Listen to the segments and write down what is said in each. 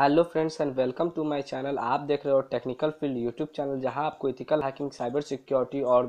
Hello friends and welcome to my channel. आप देख रहे हो टेक्निकल फ़ील्ड यूट्यूब चैनल, जहाँ आपको इथिकल हैकिंग, साइबर सिक्योरिटी और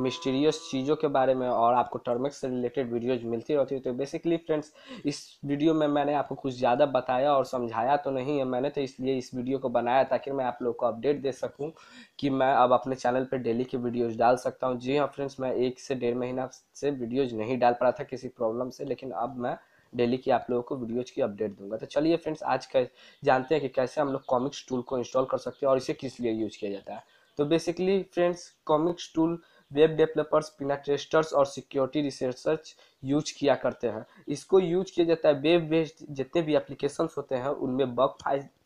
मिस्टीरियस चीज़ों के बारे में और आपको टर्मिक्स से रिलेटेड वीडियोज़ मिलती रहती है। तो बेसिकली फ्रेंड्स इस वीडियो में मैंने आपको कुछ ज़्यादा बताया और समझाया तो नहीं है मैंने तो इसलिए इस वीडियो को बनाया ताकि मैं आप लोग को अपडेट दे सकूँ कि मैं अब अपने चैनल पर डेली की वीडियोज़ डाल सकता हूँ। जी हाँ फ्रेंड्स, मैं एक से डेढ़ महीना से वीडियोज़ नहीं डाल पा रहा था किसी प्रॉब्लम से, लेकिन अब मैं डेली की आप लोगों को वीडियोज़ की अपडेट दूँगा। तो चलिए फ्रेंड्स, आज कै, जानते हैं कि कैसे हम लोग कॉमिक्स टूल को इंस्टॉल कर सकते हैं और इसे किस लिए यूज़ किया जाता है। तो basically friends commix tool web developers pentesters और सिक्योरिटी रिसर्चर्स यूज़ किया करते हैं। इसको यूज़ किया जाता है वेब बेस्ड जितने भी एप्लीकेशन होते हैं, उनमें बग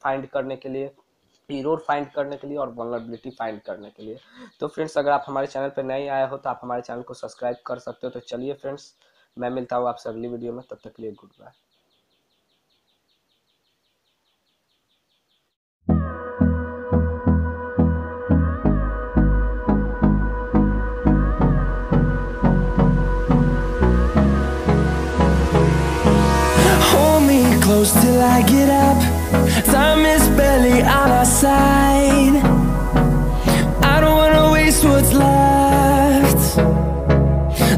फाइंड करने के लिए इरोर फाइंड करने के लिए और वनरेबिलिटी फाइंड करने के लिए। तो फ्रेंड्स अगर आप हमारे चैनल पर नए आए हो तो आप हमारे चैनल को सब्सक्राइब कर सकते हो। तो चलिए फ्रेंड्स मैं मिलता हूँ आपसे अगली वीडियो में तब तक के लिए good bye close till I get up. Time is barely on our side. I don't wanna waste what's left.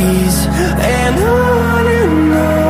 days and on and on